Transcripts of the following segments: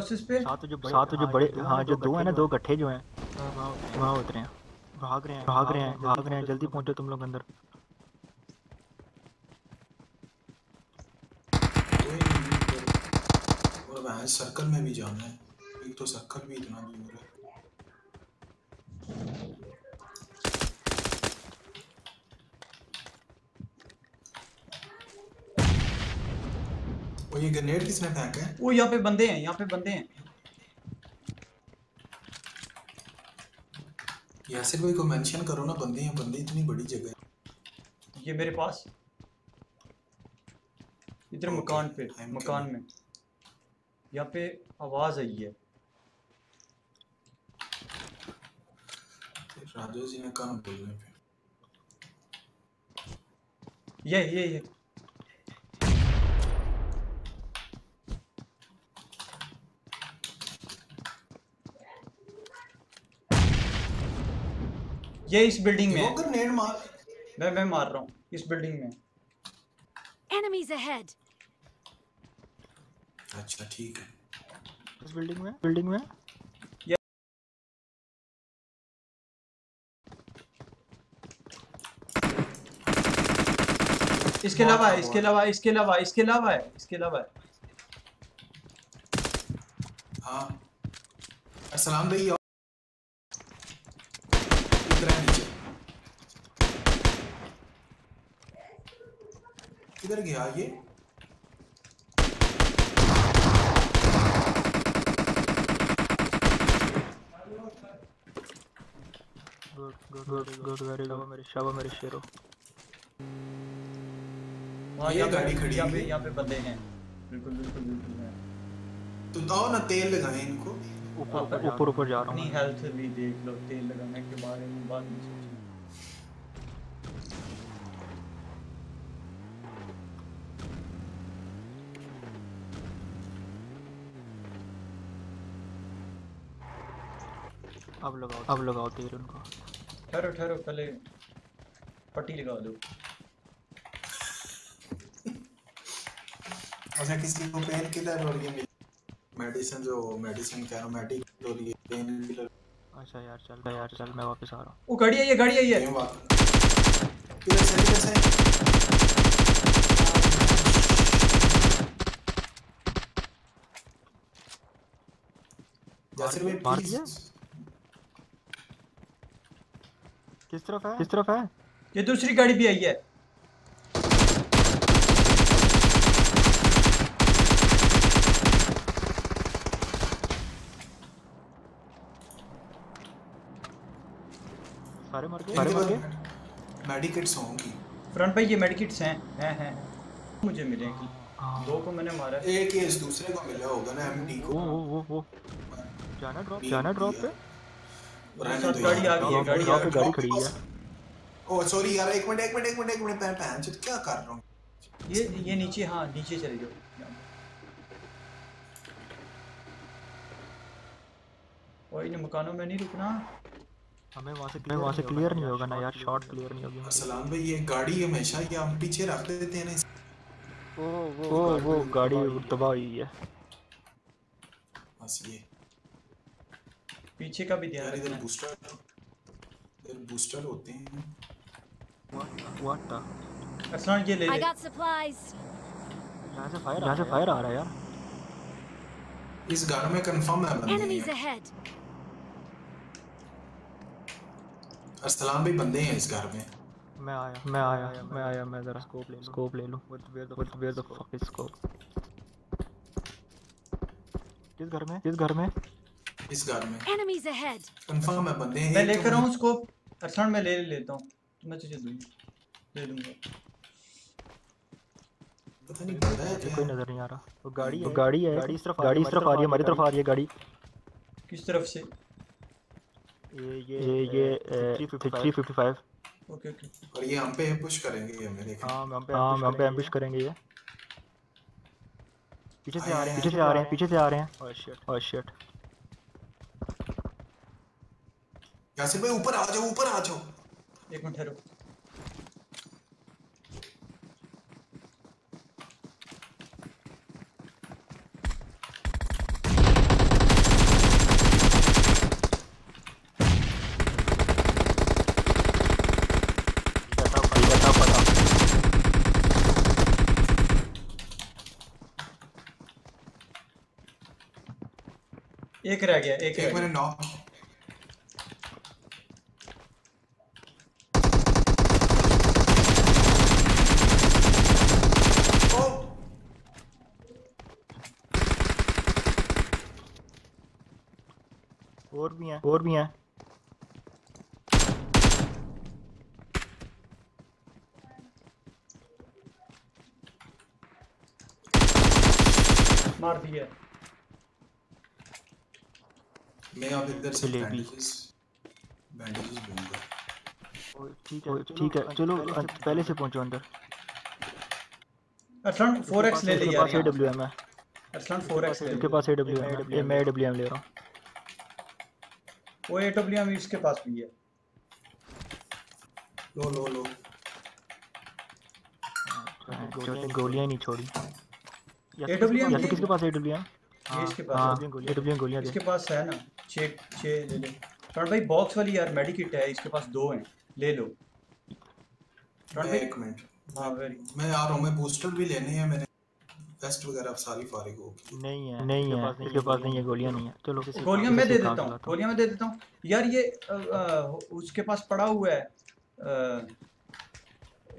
Houses पे? सात जो बड़े सात जो बड़े हाँ जो दो है ना दो गट्ठे जो हैं। वहाँ उतरे हैं। भाग रहे हैं भाग रहे हैं भाग रहे हैं जल्दी पहुंचो तुम लोग अंदर। और वहाँ सर्कल में भी जाना है। एक तो सर्कल भी इतना दूर है। ये ग्रेनेड किसने फेंका है? वो यहाँ पे बंदे हैं यहाँ पे बंदे हैं। यासिर भाई को मेंशन करो ना बंदे हैं बंदे इतनी बड़ी जगह। है ये मेरे पास। इधर Okay, मकान पे I'm मकान coming. में। यहाँ पे आवाज़ आई है। राजा जी ने कहाँ बोलने पे ये ये ये। ये इस बिल्डिंग में वो ग्रेनेड मार मैं मैं मार रहा हूँ इस बिल्डिंग में। Enemies ahead! अच्छा ठीक है। इस बिल्डिंग में बिल्डिंग में। इसके अलावा है इसके अलावा इसके अलावा इसके अलावा है इसके अलावा है। हाँ। अस्सलाम भाई आओ। इधर है नीचे किधर गया ये। Good good good good very good मेरे शाबा मेरे शेरो हाँ। ये गाड़ी खड़ी यहाँ। पे यहाँ पे बंदे हैं। बिल्कुल बिल्कुल बिल्कुल हैं। तो आओ ना तेल लगाए इनको। ऊपर ऊपर ऊपर जा रहा अपनी हूँ हेल्थ भी देख लो तेल लगाने के बारे में बाद में सोचना अब लगाओ अब लगाओ तेल उनको। ठहरो ठहरो पहले पट्टी लगा दो। अच्छा किसी को पेन किलर और ये मेडिसिन जो मेडिसिन कह रहा हूँ मेडिक और ये पेन किलर अच्छा यार चल गया यार चल मैं वापस आ रहा हूँ। वो गाड़ी आई है गाड़ी आई है। वापस किधर से किधर से? यासिर भाई मार प्लीज़ दिया? किस तरफ़ है? किस तरफ़ है? ये दूसरी गाड़ी भी आई है। सारे मर गए? सारे मर गए? मेडिकेट्स होंगी। फ्रंट पे ये मेडिकिट्स हैं हैं हैं। मुझे मिलेंगी। हाँ। दो को मैंने मारा। एक ये इस दूसरे को मिला होगा ना एमडी को। वो वो वो जाना ड्रॉप जाना ड्रॉप पे। गाड़ी आ गई है, गाड़ी आ गई। गाड़ी खड़ी है। ओ सॉरी यार एक मिनट एक मिनट एक मिनट एक मिनट मैं पहन पहन चुप क्या कर रहा हूँ? ये ये नीचे हाँ नीचे चले जाओ। और इन मकानों में नहीं रुकना? हमें वहाँ से हमें वहाँ से क्लियर नहीं होगा ना यार शॉट क्लियर नहीं होगी। अस्सलाम भाई ये गाड़ी हमेशा ये हम पीछे रख देते हैं ना इस- वो वो गाड़ी तबाह हुई है। बस ये। पीछे का भी ध्यान यार इधर रखना। बूस्टर इधर बूस्टर होते हैं। व्हाट द अरसलान ये ले ले। got supplies! यहाँ से फायर यहाँ से फायर आ रहा है यार। इस घर में कंफर्म है बंदे हैं। ahead! अस्सलाम भाई बंदे हैं इस घर में। मैं आया मैं आया मैं आया मैं जरा। स्कोप ले लूँ। स्कोप ले लूँ। What where the fuck is scope किस घर में किस घर में? इस घर में? Enemies ahead! कंफर्म है बंदे हैं। मैं तो लेकर आऊँ उसको अरसलान मैं ले लेता हूँ। तो मैं तुझे दूँगा। दे दूँगा पता नहीं बंदा है कोई नज़र नहीं आ रहा। वो गाड़ी है। गाड़ी है। गाड़ी इस तरफ़ गाड़ी इस तरफ़ आ रही है हमारी तरफ़ आ रही है गाड़ी। किस तरफ़ से? ये ये ये three fifty five okay okay. और ये हम पे पुश करेंगे ये मेरे ख्याल हाँ हम पे हाँ हम पे एम्बिश करेंगे ये। पीछे से आ रहे हैं पीछे से आ रहे हैं पीछे से आ रहे हैं। ओह शिट ओह शिट कैसे भाई ऊपर आ जाओ ऊपर आ जाओ। एक मिनट ठहरो। एक रह गया एक, एक मैंने नॉक और भी हैं और भी हैं। मार दिया मैं अब इधर से जलेबी। बैंडेजेस बैंडेजेस दूँगा ठीक है ठीक है। चलो अं- पहले से पहुंचो अंदर। अरसलान 4x ले ले यार। पास यहाँ। एडब्ल्यूएम है। अरसलान 4x ले इसके पास एडब्ल्यूएम है। ये मैं एडब्ल्यूएम ले रहा हूँ। वो एडब्ल्यूएम इसके पास भी है। लो लो लो। गोलियाँ नहीं छोड़ी। या तो AWM किसके- पास एडब्ल्यूएम ये इसके पास हाँ है। एडब्ल्यूएम गोलियाँ इसके पास है ना। छः छः ले ले। रण भाई बॉक्स वाली यार मेडिकिट है। इसके पास दो हैं। ले लो। रण भाई। एक मिनट। हाँ वेरी मैं आ रहा हूँ। मैं बूस्टर भी लेने हैं मैंने वेस्ट वगैरह सारी फारिग होगी नहीं है नहीं है इसके पास नहीं है गोलियाँ नहीं है। चलो किसी गोलियाँ मैं दे देता हूँ गोलियाँ मैं दे देता हूँ। यार ये उसके पास पड़ा हुआ है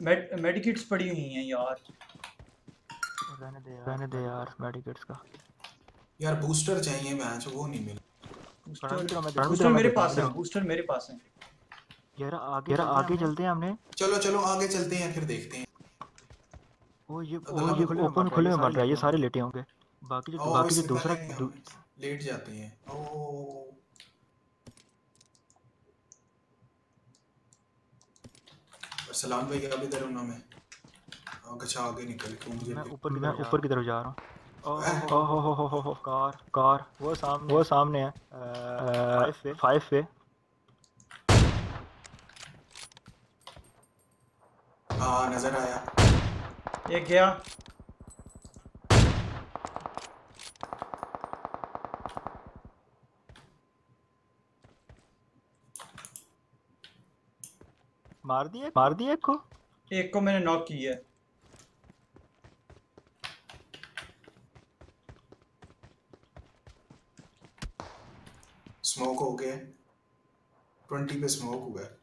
मेड मेडिकिट्स पड़ी हुई हैं यार। रहने दे यार। रहने दे यार मेडिकेट्स का। यार बूस्टर चाहिए मैच वो नहीं मिला। बूस्टर मेरे पास है बूस्टर मेरे पास है। यार आगे यार आगे चलते हैं हमने। चलो चलो आगे चलते हैं फिर देखते हैं। वो ये वो ये ओपन खुले में मर रहा है ये सारे लेटे होंगे। बाकी जो बाकी जो दूसरा लेट जाते हैं। ओ। सलाम भाई अब इधर हूँ ना मैं अच्छा आगे निकल क्यों मुझे मैं ऊपर मैं ऊपर की तरफ़ जा रहा हूँ। ओह हो हो हो हो हो कार कार। वो सामने वो सामने है। फाइव पे। फाइव पे। हाँ नज़र आया। एक गया। मार दिया मार दिया एक को एक को मैंने नॉक की है। स्मोक हो गया ट्वेंटी पे स्मोक हुआ है।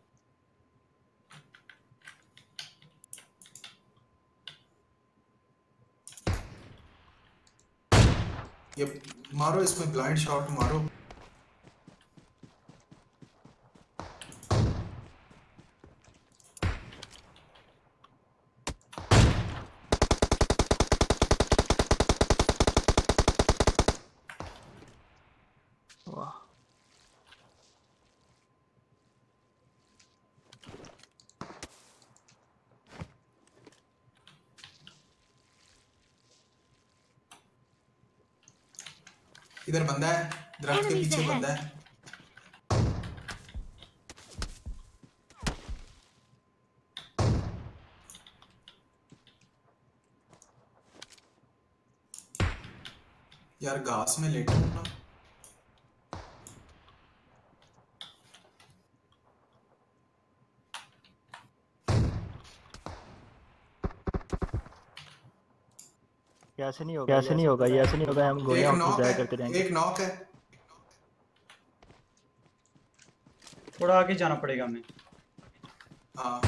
ये मारो इसमें ब्लाइंड शॉट मारो। वाह। इधर बंदा है दरख्त के पीछे. बंदा है यार घास में लेटा हूँ ना कैसे नहीं होगा ऐसे नहीं होगा ये ऐसे नहीं होगा हम गोलियाँ नॉक जाया करते रहेंगे एक नॉक है। थोड़ा आगे जाना पड़ेगा हमें। हाँ।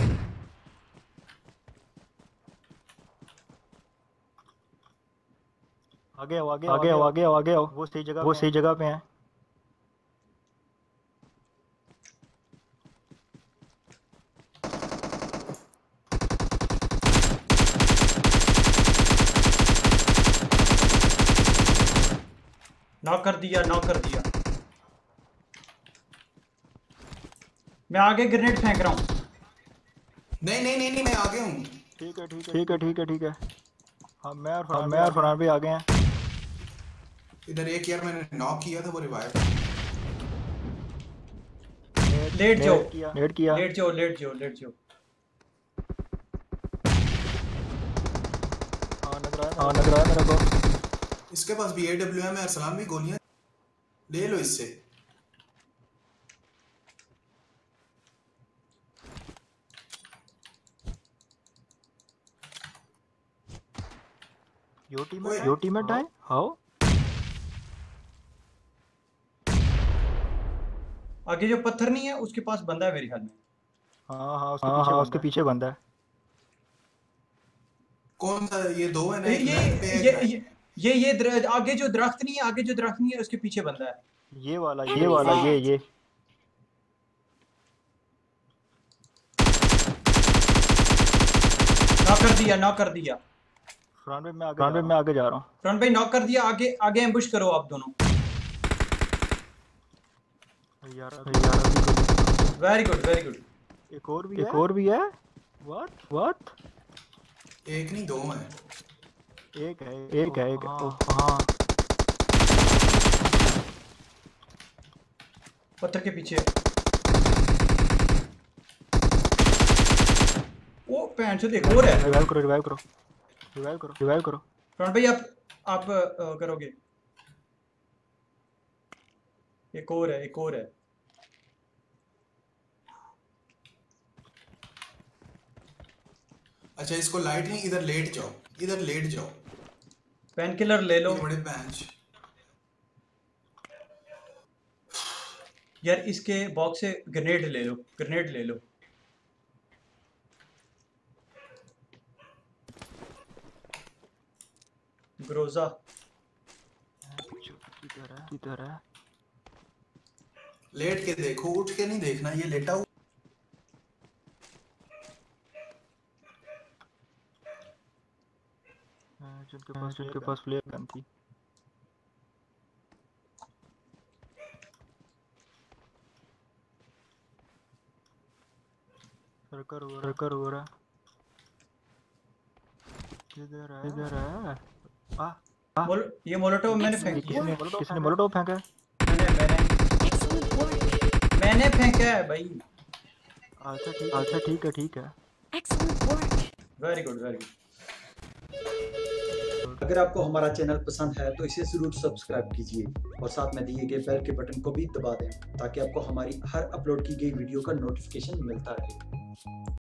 आगे आओ आगे आगे आओ आगे आओ आगे आओ। वो सही जगह वो सही जगह पे हैं। नॉक कर दिया नॉक कर दिया। मैं आगे ग्रेनेड फेंक रहा हूँ। नहीं नहीं नहीं नहीं मैं आगे हूँ। ठीक है ठीक है। ठीक है ठीक है ठीक है। हाँ मैं और फरहान मैं और फरहान भी आ गए हैं। इधर एक यार मैंने नॉक किया था वो रिवाइव लेट जाओ नेट किया। लेट जाओ लेट जाओ लेट जाओ हाँ नज़र आया हाँ नज़र आया मेरे को। इसके पास भी एडब्ल्यू है अरसलान भी गोलियाँ ले लो इससे। योर टीम ओए। योर टीममेट है। हाउ आगे जो पत्थर नहीं है उसके पास बंदा है मेरे ख्याल में। हाँ हाँ उसके पीछे हाँ, उसके पीछे बंदा है। कौन सा ये दो है ना ये ये ये ये ये ये दर- आगे जो दरख्त नहीं है आगे जो दरख्त नहीं है उसके पीछे बंदा है। ये वाला ये वाला ये ये। नॉक कर दिया नॉक कर दिया। फ्रंट में मैं आगे फ्रंट में मैं आगे जा रहा हूँ। फ्रंट भाई नॉक कर दिया आगे आगे एम्बुश करो आप दोनों। यार यार वेरी गुड वेरी गुड एक और भी एक और भी है? व्हाट व्हाट एक नहीं दो है। एक है एक है एक है। हाँ पत्थर के पीछे। ओ पैन से देखो और है। रिवाइव करो रिवाइव करो। रिवाइव करो रिवाइव करो। फ्रंट भाई आप आप करोगे? एक और है एक और है। अच्छा इसको लाइट नहीं इधर लेट जाओ इधर लेट जाओ। पेन किलर ले। लो बड़े बेंच यार इसके बॉक्स से ग्रेनेड ले लो ग्रेनेड ले लो। ग्रोजा किधर है? किधर है? लेट के देखो उठ के नहीं देखना ये लेटा हुआ जिनके पास जिनके पास फ्लेयर गन थी सर्कर हो। रहा सर्कर हो रहा किधर है? किधर है? आ मोल, ये मोलोटो मैंने फेंक किसने किसने मोलोटो फेंका मैंने मैंने। मैंने फेंका है भाई। अच्छा ठीक अच्छा ठीक है ठीक है। Excellent work. Very good very good अगर आपको हमारा चैनल पसंद है तो इसे ज़रूर सब्सक्राइब कीजिए और साथ में दिए गए बेल के बटन को भी दबा दें, ताकि आपको हमारी हर अपलोड की गई वीडियो का नोटिफिकेशन मिलता रहे।